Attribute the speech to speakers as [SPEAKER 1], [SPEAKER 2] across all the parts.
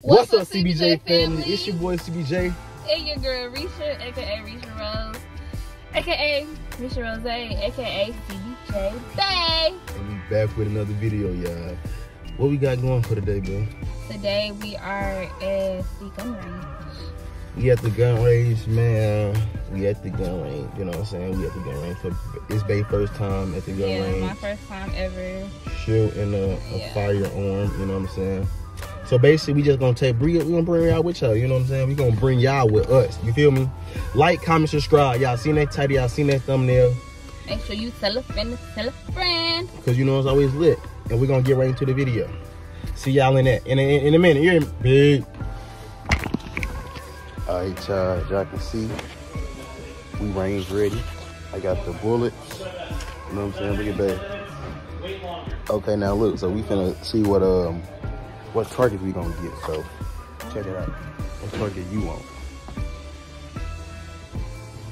[SPEAKER 1] What's, up, CBJ family? It's your boy CBJ.
[SPEAKER 2] And your girl Risha, aka Risha Rose, aka Risha Rose, aka CBJ Bay.
[SPEAKER 1] And we back with another video, y'all. What we got going for today, bro?
[SPEAKER 2] Today we are at the gun range.
[SPEAKER 1] We at the gun range, man. We at the gun range. You know what I'm saying? We at the gun range. For, it's Bay first time at the gun
[SPEAKER 2] yeah,
[SPEAKER 1] range.
[SPEAKER 2] my first time ever.
[SPEAKER 1] Shooting a, a
[SPEAKER 2] Yeah.
[SPEAKER 1] firearm. You know what I'm saying? So basically, we just gonna take bring we gonna bring y'all with y'all. You know what I'm saying? We gonna bring y'all with us. You feel me? Like, comment, subscribe. Y'all seen that title? Y'all seen that thumbnail?
[SPEAKER 2] Make sure you tell a friend to tell a friend.
[SPEAKER 1] Cause you know it's always lit. And we're gonna get right into the video. See y'all in that in a, in a minute. You're big. Alright, y'all, y'all can see we range ready. I got the bullets. You know what I'm saying? Look at that. Okay, now look, so we finna see what um what targets we gonna get. So check it out. What target you want?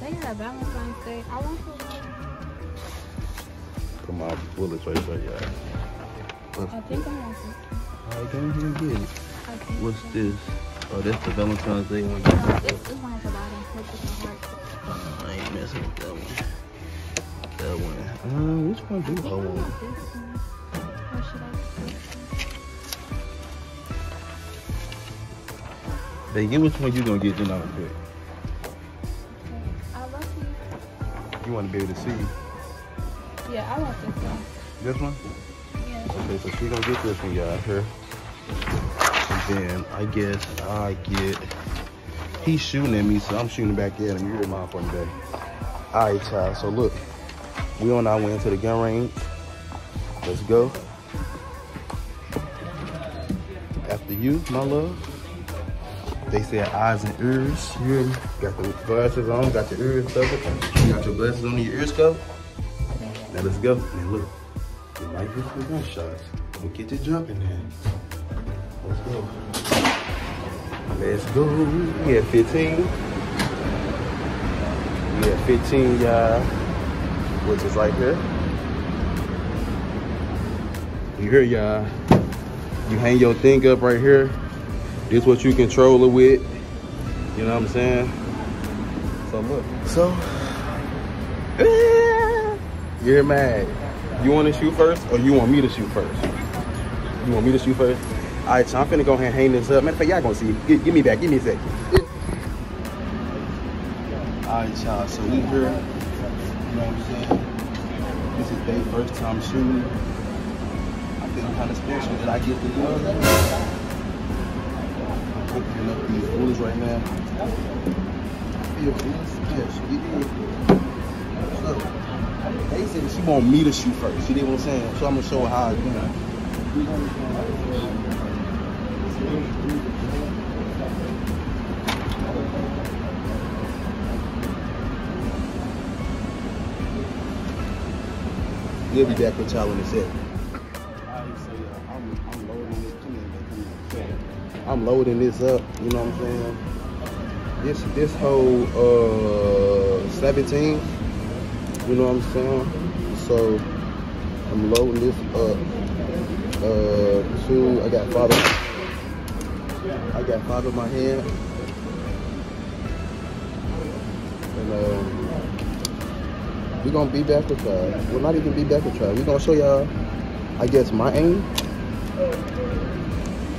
[SPEAKER 2] They got Valentine's Day. I want to.
[SPEAKER 1] Put my bullets right there, y'all.
[SPEAKER 2] I think I want this.
[SPEAKER 1] Alright, come here and get it. What's
[SPEAKER 2] so.
[SPEAKER 1] this? Oh, that's the Valentine's Day one.
[SPEAKER 2] No, this is one at the bottom. Look at the heart.
[SPEAKER 1] I ain't messing with that one. That one. Uh, which one do
[SPEAKER 2] think
[SPEAKER 1] I
[SPEAKER 2] I
[SPEAKER 1] want?
[SPEAKER 2] want this one. Or should I
[SPEAKER 1] They get which one you gonna get, I'll pick.
[SPEAKER 2] I love you.
[SPEAKER 1] To be able to see
[SPEAKER 2] Yeah, I want this one.
[SPEAKER 1] this one?
[SPEAKER 2] Yeah.
[SPEAKER 1] Okay, so she gonna get this one, y'all. Here. And then I guess I get. He's shooting at me, so I'm shooting back at him. You hear my funny day. All right, child. So look, we on our way into the gun range. Let's go. After you, my love. They said eyes and ears. You? Got the glasses on, got your ears covered. Got your glasses on your ears covered. Now let's go. Now look, you like this with gunshots. We'll get to jumping then. Let's go. Let's go. We at 15. We at 15, y'all. Which is right here. You hear y'all. You hang your thing up right here. This what you control it with. You know what I'm saying? So look. So you're mad. You want to shoot first or you want me to shoot first? You want me to shoot first? All right, so I'm finna go ahead and hang this up. Matter of fact, y'all gonna see. Give, give me back. Give me a second. All right, y'all. So we here. You know what I'm saying? This is day first time shooting. I feel kind of special that I get to do it. Opening up these bullets right now. Feel really special. You dig? So, they said she want me to shoot first. You know what I'm saying? So I'm gonna show her how I do it. We'll be back with y'all in a second. I'm loading this up, you know what I'm saying? This this whole uh 17, you know what I'm saying? So I'm loading this up. Uh two, I got five I got five in my hand. And um we're gonna be back with y'all. We'll not even be back with y'all. We're gonna show y'all, I guess, my aim.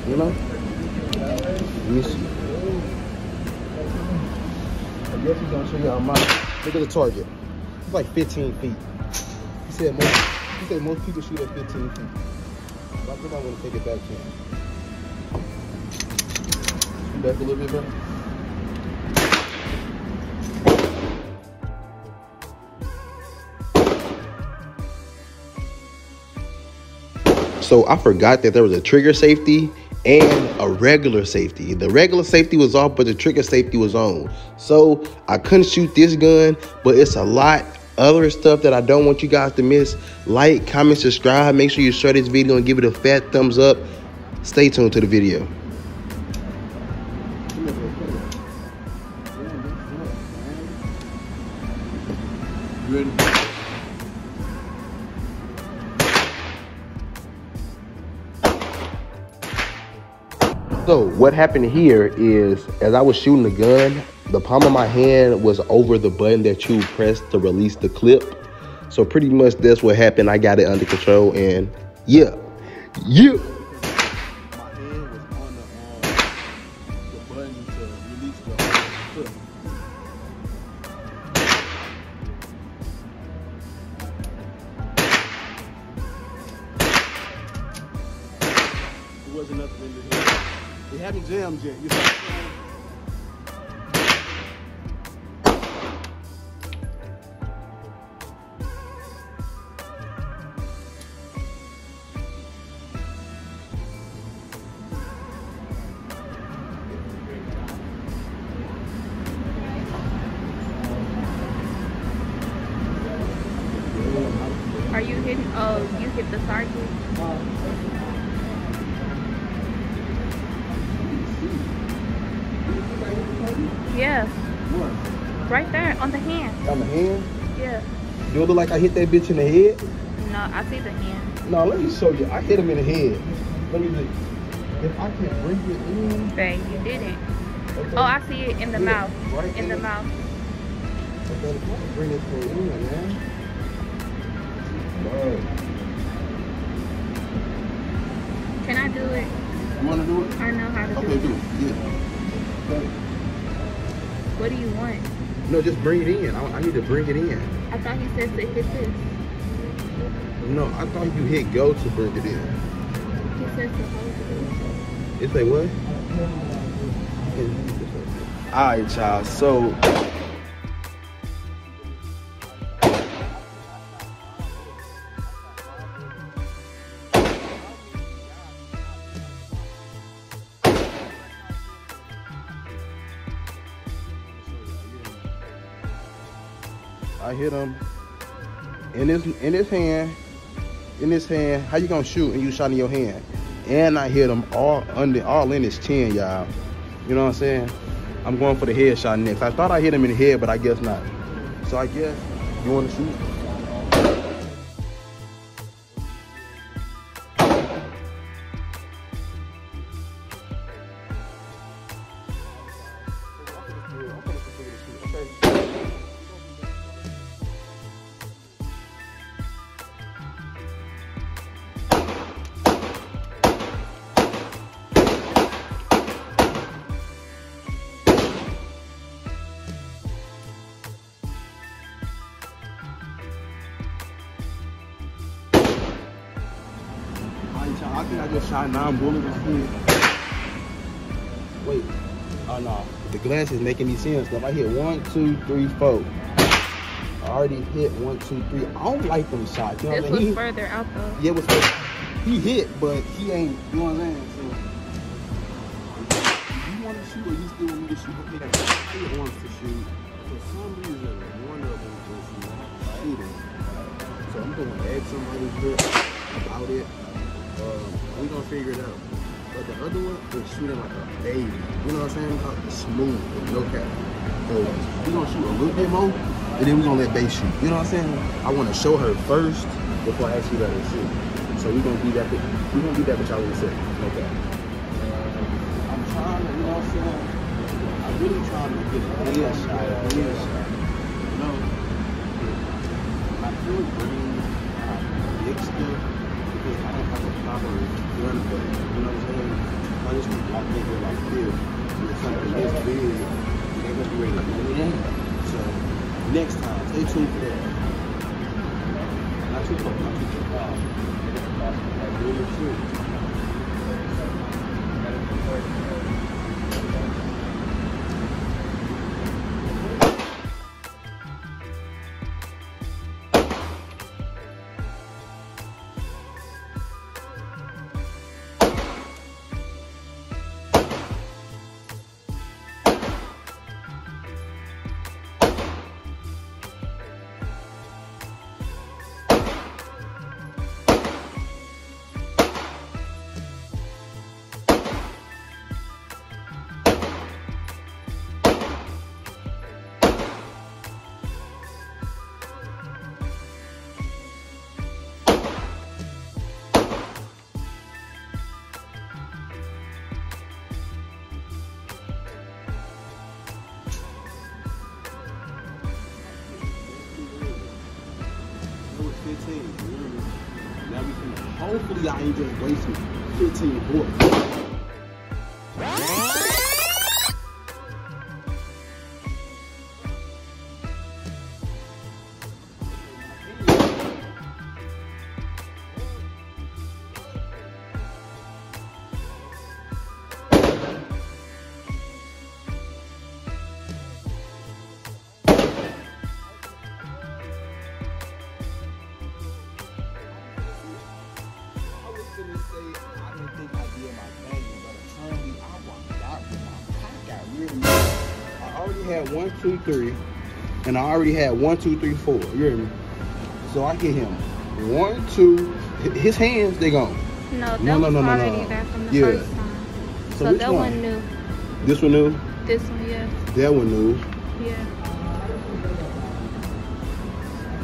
[SPEAKER 1] You know? Me. I guess we're gonna show y'all my look at the target. It's like 15 feet. He said most he said most people shoot at 15 feet. So I think I wanna take it back to him. Back a little bit, bro. So I forgot that there was a trigger safety and a regular safety. The regular safety was off, but the trigger safety was on. So I couldn't shoot this gun, but it's a lot other stuff that I don't want you guys to miss. Like, comment, subscribe. Make sure you share this video and give it a fat thumbs up. Stay tuned to the video. So what happened here is, as I was shooting the gun, the palm of my hand was over the button that you press to release the clip. So pretty much that's what happened. I got it under control, and yeah, yeah. dia. Isso on the
[SPEAKER 2] hand.
[SPEAKER 1] On the hand?
[SPEAKER 2] Yeah.
[SPEAKER 1] Do it look like I hit that bitch in the head?
[SPEAKER 2] No, I see the hand.
[SPEAKER 1] No, let me show you. I hit him in the head. Let me see. If I can bring it in.
[SPEAKER 2] Bang, you didn't.
[SPEAKER 1] Okay.
[SPEAKER 2] Oh, I see it in the
[SPEAKER 1] Yeah,
[SPEAKER 2] mouth.
[SPEAKER 1] right
[SPEAKER 2] in the mouth.
[SPEAKER 1] Okay, if I can bring thing in, man. Bro.
[SPEAKER 2] Can I do it?
[SPEAKER 1] You wanna do it?
[SPEAKER 2] I know how to do it.
[SPEAKER 1] Okay, do it. Yeah.
[SPEAKER 2] What do you want?
[SPEAKER 1] No, just bring it in. I, I need to bring it in.
[SPEAKER 2] I thought he said to hit this.
[SPEAKER 1] No, I thought you hit go to bring it in.
[SPEAKER 2] He said to hold it.
[SPEAKER 1] It say what? Alright, y'all. So hit him in his in his hand, in his hand. How you gonna shoot and you shot in your hand? And I hit him all under, all in his chin, y'all. You know what I'm saying? I'm going for the headshot next. I thought I hit him in the head, but I guess not. So I guess you want to shoot? Think I just shot nine bullets in his head. Wait. Oh no. The glass is making me see and stuff. I hit one, two, three, four. I already hit one, two, three. I don't like them shots. You know
[SPEAKER 2] This
[SPEAKER 1] what I
[SPEAKER 2] was
[SPEAKER 1] mean? He-
[SPEAKER 2] further out though.
[SPEAKER 1] Yeah, it was he hit, but he ain't. You know what I'm saying? So, you want to shoot, or you still want me to shoot? Okay, he wants to shoot. For some reason, one of them is not shooting. So I'm gonna ask somebody here about it. Um, we gonna figure it out. But the other one is shooting like a baby. You know what I'm saying? Like smooth, no cap. So we gonna shoot a little bit more, and then we gonna let Bay shoot. You know what I'm saying? I want to show her first before I actually let her shoot. So we gonna do that. We gonna do that with y'all in a second. Okay. I'm trying to, you know what I'm saying? I'm really trying to get a headshot, a headshot. You know? I feel green, uh, I gun for it. You know what I'm saying? I just want to make it like this. Something this big, they're gonna be ready to it in. So, next time, stay tuned for that. Not too close, not too close. Like, really true. 15 had one, two, three, and I already had one, two, three, four. You hear me? So I get him one, two. His hands they gone.
[SPEAKER 2] No, that
[SPEAKER 1] No, no, no, no,
[SPEAKER 2] already
[SPEAKER 1] no.
[SPEAKER 2] there from the
[SPEAKER 1] Yeah.
[SPEAKER 2] first time.
[SPEAKER 1] So,
[SPEAKER 2] So, that
[SPEAKER 1] one?
[SPEAKER 2] one new.
[SPEAKER 1] This one new.
[SPEAKER 2] This one, yes.
[SPEAKER 1] That one new.
[SPEAKER 2] Yeah.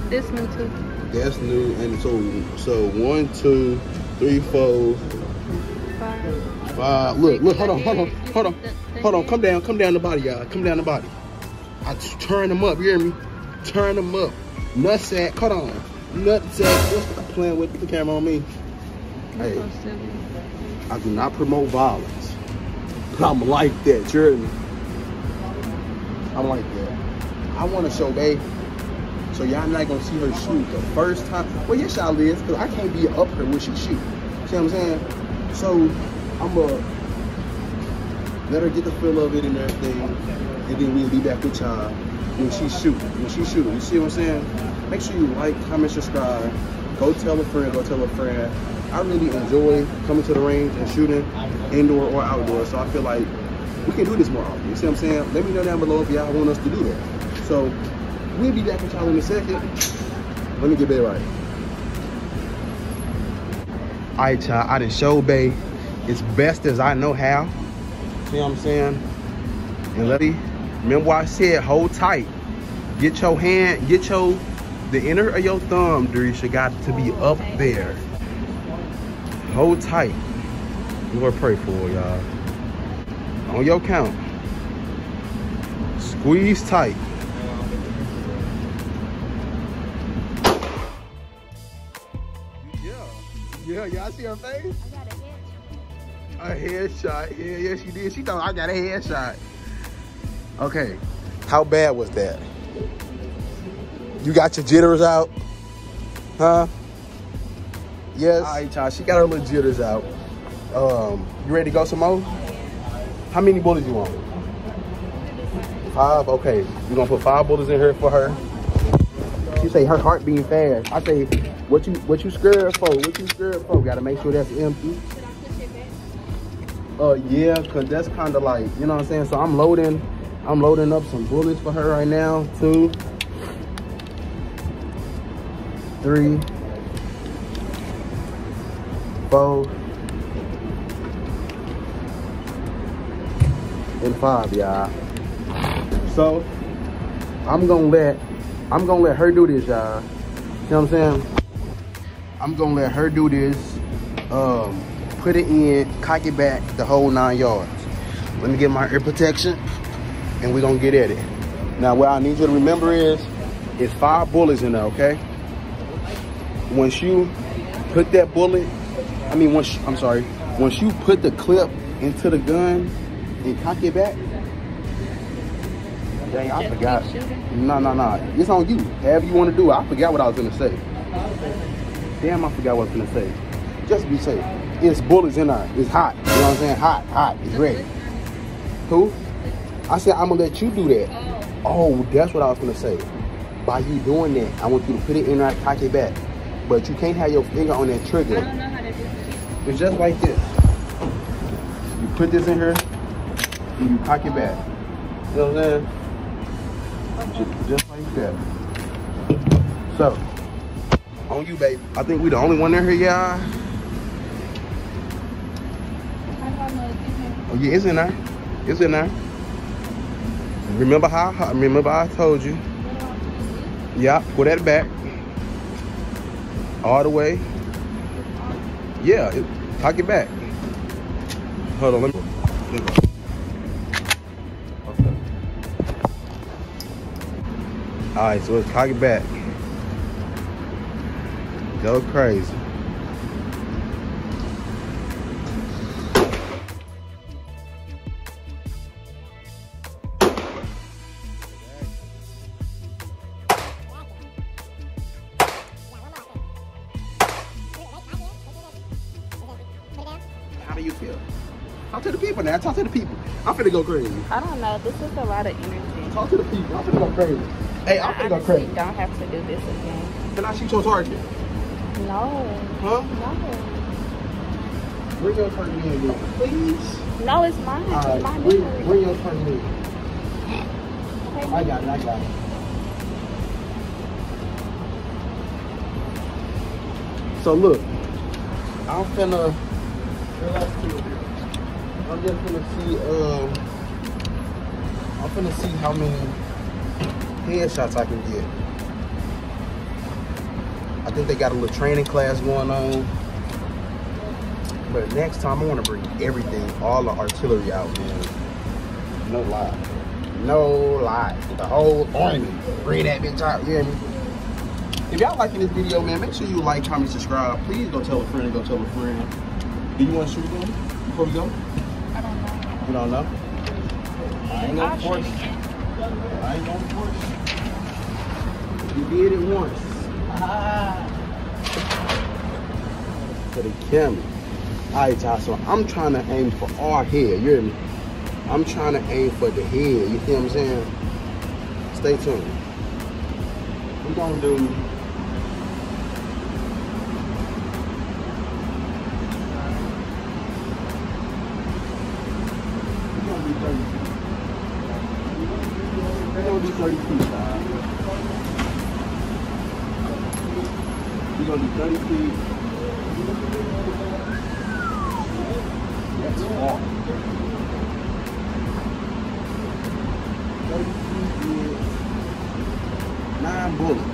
[SPEAKER 2] This new too.
[SPEAKER 1] That's new. And so so one, two, three, four,
[SPEAKER 2] Five.
[SPEAKER 1] five. Look, look. Hold on, hold on, hold on, hold on. Come down, come down the body, y'all. Come down the body. I t- turn them up. You hear me? Turn them up. Nutsack. Hold on. Nutsack. What's the playing with the camera on me? Hey. I do not promote violence. But I'm like that, you hear me? I'm like that. I want to show Bay. So y'all not gonna see her shoot the first time. Well, yes, y'all is, because I can't be up her when she shoot. See what I'm saying? So I'm gonna let her get the feel of it and everything, and then we'll be back with y'all when she shoot. When she shoot, you see what I'm saying? Make sure you like, comment, subscribe. Go tell a friend. Go tell a friend. I really enjoy coming to the range and shooting indoor or outdoor. So I feel like we can do this more often. You see what I'm saying? Let me know down below if y'all want us to do that. So we'll be back with y'all in a second. Let me get Bay right. All right, y'all. I done show Bay as best as I know how. See what I'm saying? And let me remember what I said, hold tight. Get your hand, get your the inner of your thumb, Dorisha, got to be up there. Hold tight. Lord pray for y'all. On your count. Squeeze tight. Yeah. Yeah, y'all see her face?
[SPEAKER 2] A
[SPEAKER 1] headshot. Yeah, yeah, she did. She thought I got a headshot. Okay. How bad was that? You got your jitters out? Huh? Yes. All right, y'all. She got her little jitters out. Um, you ready to go some more? How many bullets you want? Five. Okay. We're gonna put five bullets in here for her. She say her heart beating fast. I say, what you what you scared for? What you scared for? Gotta make sure that's empty. Uh, yeah, cause that's kind of like, you know what I'm saying. So I'm loading, I'm loading up some bullets for her right now. Two, three, four, and five, y'all. So I'm gonna let, I'm gonna let her do this, y'all. See what I'm saying? I'm gonna let her do this. Um, put it in, cock it back, the whole nine yards. Let me get my ear protection, and we're gonna get at it. Now, what I need you to remember is, it's five bullets in there, okay? Once you put that bullet, I mean, once I'm sorry, once you put the clip into the gun and cock it back. Dang, I forgot. No, no, no. It's on you. However you want to do. I forgot what I was gonna say. Damn, I forgot what I was gonna say. Just be safe. It's bullets in there. It's hot. You know what I'm saying? Hot, hot. It's ready. Who? I said I'm gonna let you do that.
[SPEAKER 2] Oh.
[SPEAKER 1] Oh, that's what I was gonna say. By you doing that, I want you to put it in there, cock it back. But you can't have your finger on that trigger.
[SPEAKER 2] I don't know how to do this.
[SPEAKER 1] It's just like this. You put this in here, and you cock it back. You know what I'm saying? Ju- Just like that. So, on you, baby. I think we the only one in here, y'all. Oh yeah, it's in there. It's in there. Remember how? how- Remember I told you.
[SPEAKER 2] I?
[SPEAKER 1] Yeah, put that back. All the way. Yeah, it, cock it back. Hold on, let me. let me- Okay. All right, so let's cock it back. Go crazy. Go crazy.
[SPEAKER 2] I don't know. This is a lot of energy.
[SPEAKER 1] Talk to the people. I'm finna go crazy. Hey, I'm
[SPEAKER 2] I
[SPEAKER 1] finna go crazy.
[SPEAKER 2] don't have to do this again.
[SPEAKER 1] Can I shoot your target?
[SPEAKER 2] No.
[SPEAKER 1] Huh?
[SPEAKER 2] No.
[SPEAKER 1] Bring your target in, girl. please.
[SPEAKER 2] No, it's mine.
[SPEAKER 1] All
[SPEAKER 2] It's my
[SPEAKER 1] right, bring,
[SPEAKER 2] memory.
[SPEAKER 1] bring your target in.
[SPEAKER 2] Okay.
[SPEAKER 1] I got it. I got it. So look, I'm finna. I'm just finna see. Um, I'm finna see how many headshots I can get. I think they got a little training class going on. But next time I want to bring everything, all the artillery out, man. No lie. No lie. The whole army. Bring that bitch out. Hear me? If y'all liking this video, man, make sure you like, comment, subscribe. Please go tell a friend go tell a friend. Do you want to shoot again before we go? You don't know? I ain't gonna force. I ain't gonna force. You did it once. Ah. For the camera. Alright, y'all. So I'm trying to aim for our head. You hear me? I'm trying to aim for the head. You see what I'm saying? Stay tuned. We gonna do. We gonna do 30 feet. That's far. 30 feet is nine bullets.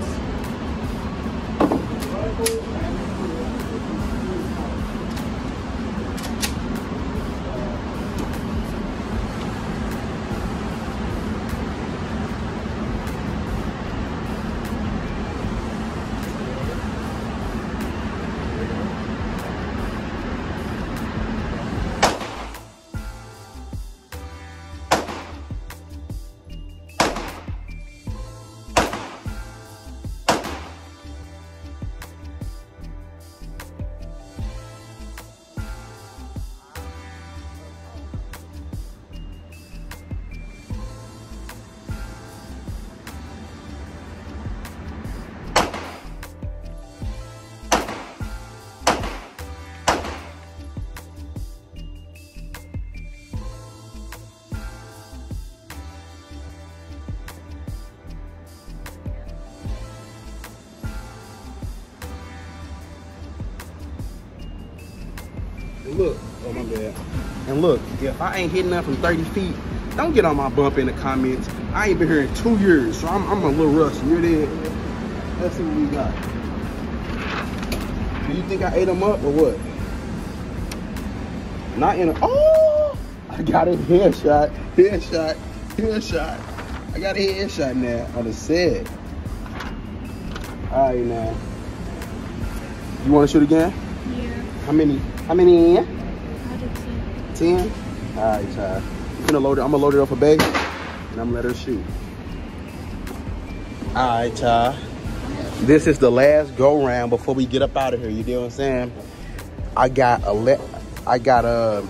[SPEAKER 1] Look, if I ain't hitting nothing from 30 feet, don't get on my bump in the comments. I ain't been here in two years, so I'm, I'm a little rusty. You there? Let's see what we got. Do you think I ate them up or what? Not in a, oh! I got a headshot, headshot, headshot. I got a headshot now on the set. All right, now. You want to shoot again?
[SPEAKER 2] Yeah.
[SPEAKER 1] How many? How many?
[SPEAKER 2] I.
[SPEAKER 1] Ten. All right, child. I'm gonna load it. I'm gonna load it up a Bay, and I'm gonna let her shoot. All right, child. This is the last go round before we get up out of here. You know what I'm saying? I got a let. I got a.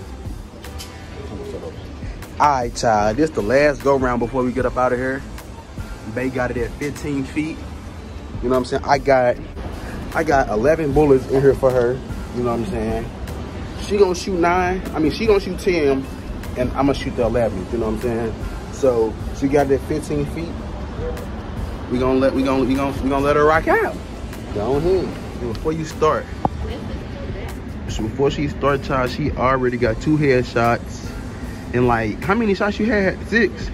[SPEAKER 1] All right, child. This is the last go round before we get up out of here. Bay got it at 15 feet. You know what I'm saying? I got, I got 11 bullets in here for her. You know what I'm saying? She gonna shoot nine. I mean, she gonna shoot 10, and I'm gonna shoot the 11. You know what I'm saying? So she got that 15 feet. We gonna let we gonna we gonna we gonna let her rock out. Go ahead. Before you start, so before she start, child, she already got two headshots. And like, how many shots you had? Six.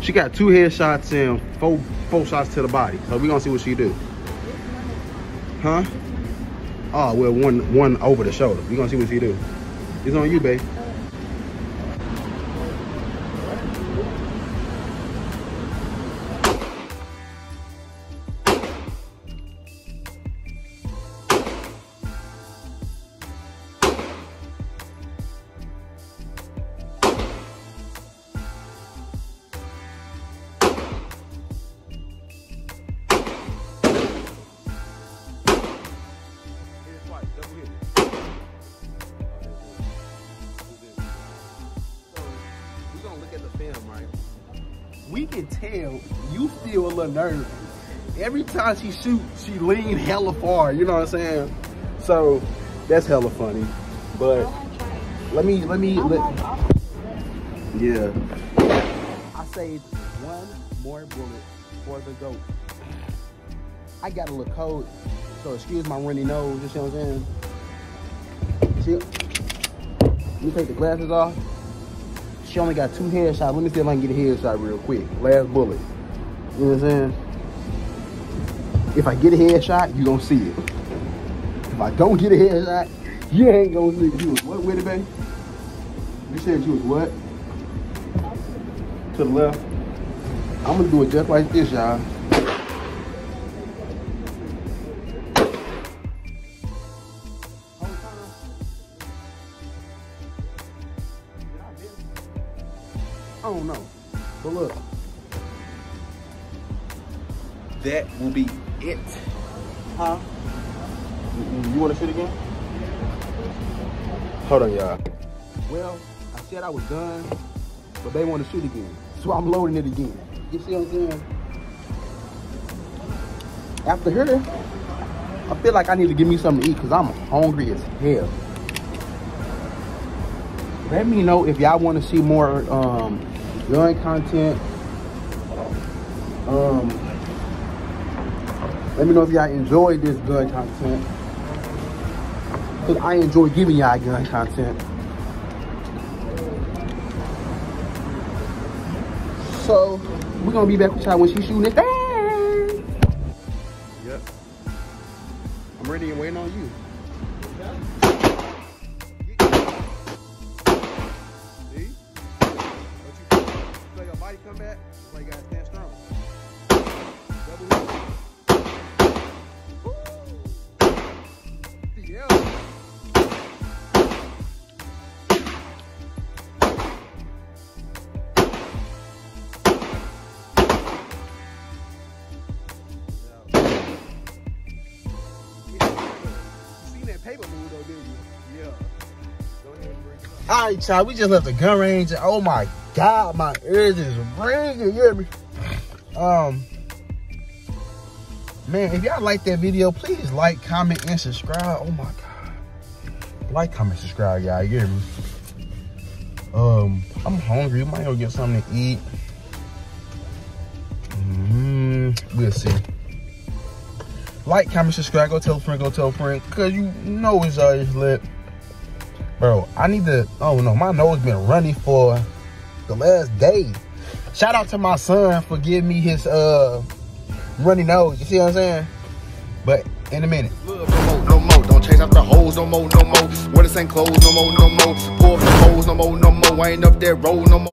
[SPEAKER 1] She got two headshots and four four shots to the body. So we gonna see what she do. Huh? Oh well, one one over the shoulder. We gonna see what he do. It's on you, babe. You feel a little nervous. Every time she shoots, she lean hella far, you know what I'm saying? So that's hella funny. But let me let me let Yeah. I saved one more bullet for the goat. I got a little cold, so excuse my runny nose, you see what I'm saying? See, let me take the glasses off. She only got two headshots. Let me see if I can get a headshot real quick. Last bullet. You know what I'm saying? If I get a headshot, you gonna see it. If I don't get a headshot, you ain't gonna see it. You was what with it, baby? You said you was what? To the left. I'm gonna do it just like this, y'all. That will be it. Huh? You, you want to shoot again? Hold on, y'all. Well, I said I was done, but they want to shoot again. So I'm loading it again. You see what I'm saying? After her, I feel like I need to give me something to eat because I'm hungry as hell. Let me know if y'all want to see more um, gun content. Um, let me know if y'all enjoyed this gun content. Because I enjoy giving y'all gun content. So, we're to be back with y'all when she's shooting it. Yep. I'm ready and waiting on you. Right, y'all. We just left the gun range. Oh my God, my ears is ringing. You hear me? Um, man, if y'all like that video, please like, comment, and subscribe. Oh my God, like, comment, subscribe, y'all. You hear me? Um, I'm hungry. We Might go get something to eat. Mm, we'll see. Like, comment, subscribe. Go tell a friend. Go tell a friend. Cause you know it's always lit. Bro, I need to, oh no, my nose been runny for the last day. Shout out to my son for giving me his uh runny nose. You see what I'm saying? But in a minute.
[SPEAKER 3] Don't chase after hoes no more, no more. Wear the same clothes no more, no more. Pull up the hoes no more, no more. I ain't up that road no more.